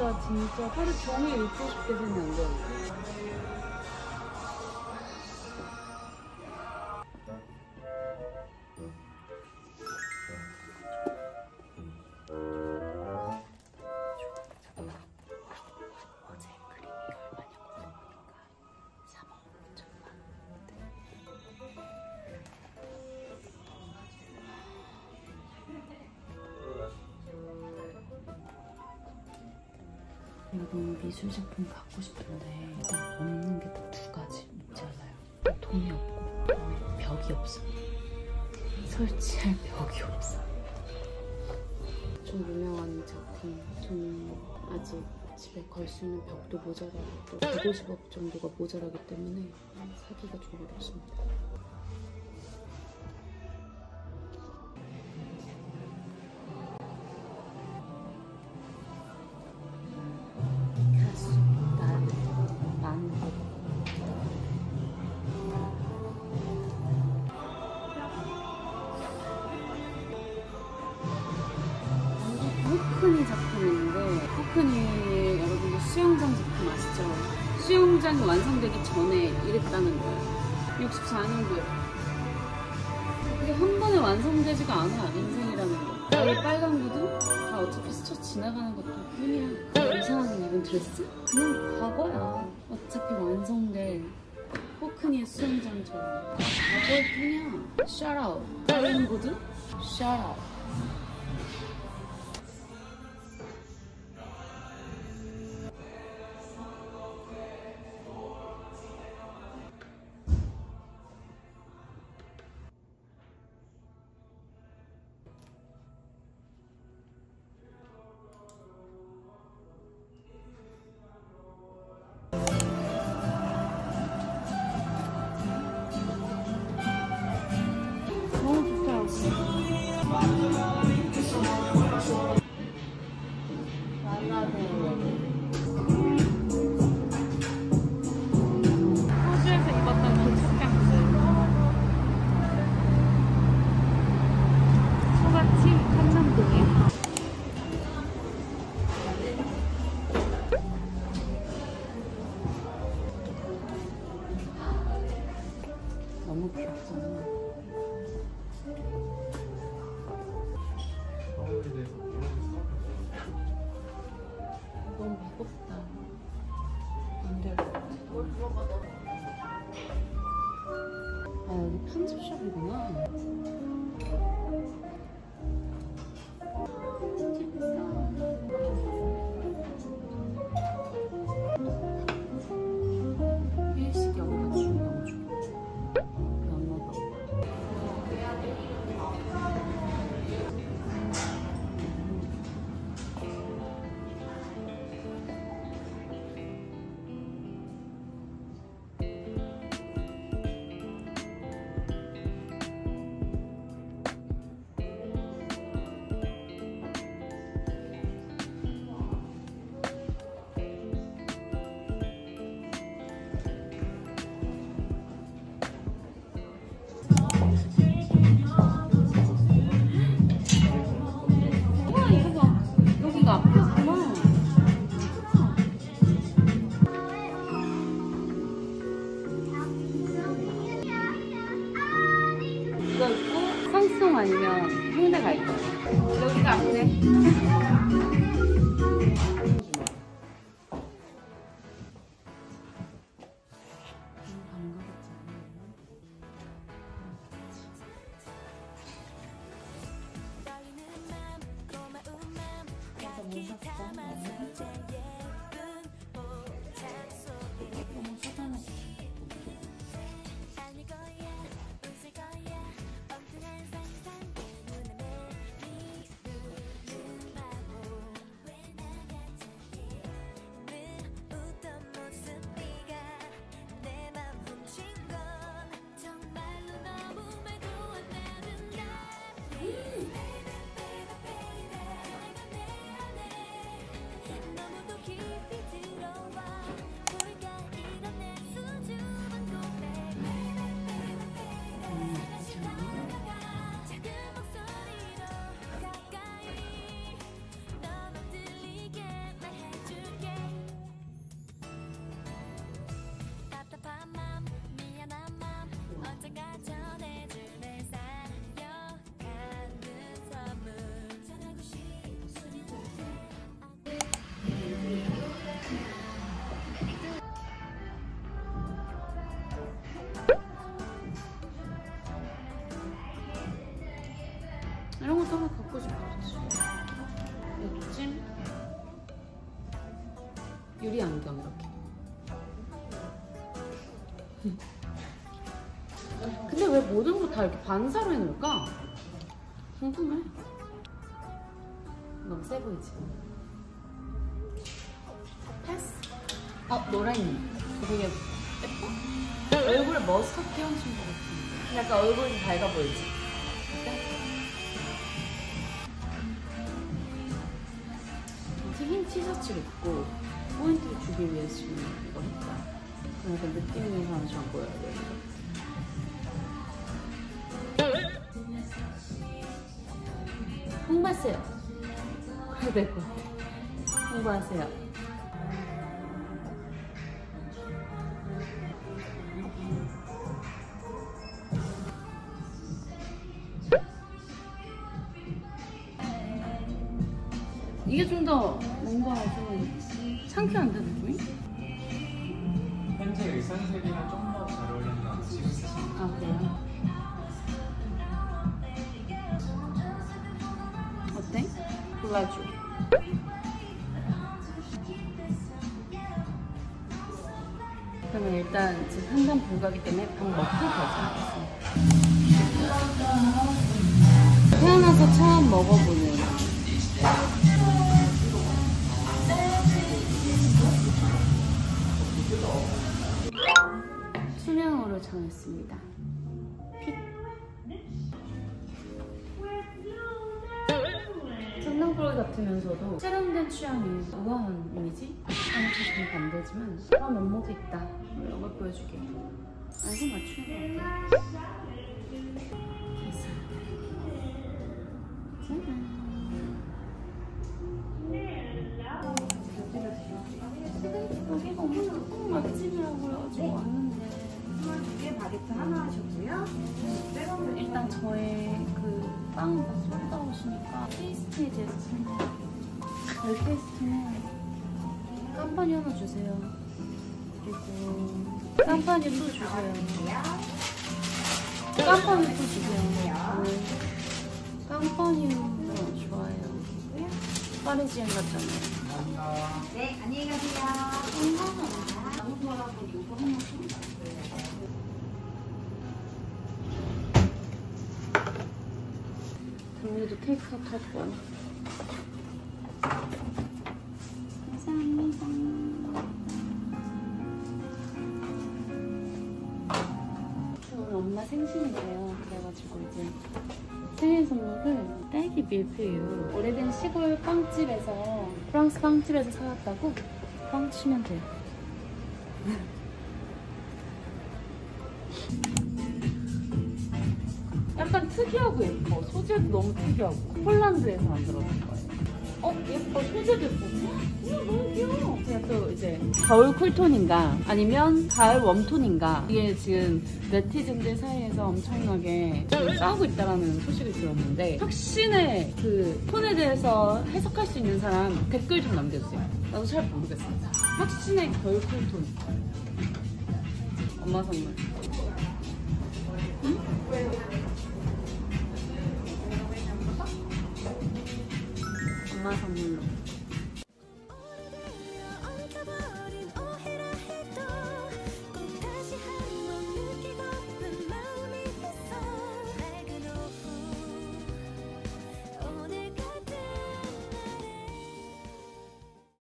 진짜 진짜 하루 종일 입고 싶게 생겼는데 여러분 미술 작품 갖고 싶은데 일단 없는 게 딱 두 가지 있잖아요. 돈이 없고 그다음에 벽이 없어. 설치할 벽이 없어. 좀 유명한 작품 저는 아직 집에 걸 수 있는 벽도 모자라고 또 150억 정도가 모자라기 때문에 사기가 좀 어렵습니다. 수영장이 완성되기 전에 이랬다는 거예요. 64년도에. 그게 한 번에 완성되지가 않아 인생이라는 게. 여기 빨간 구두 다 어차피 스쳐 지나가는 것도 뿐이야. 이상하게 입은 드레스? 그냥 과거야. 어차피 완성될 호크니의 수영장처럼 과거일 뿐이야. Up. 빨간 구두? 너 너무 귀엽잖아. 너무 무겁다. 안될 것 같아. 아, 여기 편집샵이구나. 아니면 홍대 갈 거야 여기가 너 유리 안경 이렇게. 근데 왜 모든 거 다 이렇게 반사로 해놓을까? 궁금해. 너무 세 보이지? 패스. 어, 노랑이. 되게 예뻐? 얼굴에 머스터드 끼얹힌 것 같은데. 약간 얼굴이 좀 밝아 보이지? 어때? 흰 티셔츠를 입고 포인트를 주기 위해서 지금 이거 했다. 그럼 약간 느낌 있는 사람처럼 보여야 돼. 홍보하세요. 그래야 될 것 같아. 홍보하세요. 이게 좀 더 뭔가 좀 상쾌한데 느낌이? 현재 의상색이랑 좀더잘 어울리는 것 같아요. 지금 쓰시는 아 그래요? 어때? 골라줘 그러면 일단 지금 한잔 불가기 때문에 밥 먹고 결정하겠습니다 태어나서 처음 먹어보는 수명으로 정했습니다. 픽 장난꾸러기 같으면서도 세련된 취향이 우아한 이미지? 아무튼 좀 반대지만 그런 면모도 있다. 이런 걸 보여주게 알고 맞추는 것 같아 테이스트에 대해서 설명할게요. 열 테이스트는 깜파니 하나 주세요. 그리고 깜파니 또 주세요. 깜파니 또 주세요. 네. 깜파니는 좋아해요. 파리지엔 같잖아요. 네, 안녕히 가세요. 이거 당리도 테이크아웃 할 거야. 감사합니다. 오늘 엄마 생신이래요. 그래가지고 이제 생일 선물을 딸기 밀푀유 오래된 시골 빵집에서 프랑스 빵집에서 사왔다고 빵 치면 돼요. 약간 특이하고 예뻐. 소재도 너무 특이하고. 폴란드에서 만들어진 거예요. 어, 예뻐. 소재도 예뻐. 우와, 너무 귀여워. 제가 또 이제 겨울 쿨톤인가 아니면 가을 웜톤인가 이게 지금 네티즌들 사이에서 엄청나게 싸우고 있다라는 소식을 들었는데 혁신의 그 톤에 대해서 해석할 수 있는 사람 댓글 좀 남겨주세요. 나도 잘 모르겠어. 혁신의 겨울 쿨톤. 엄마 선물. 엄 más o menos.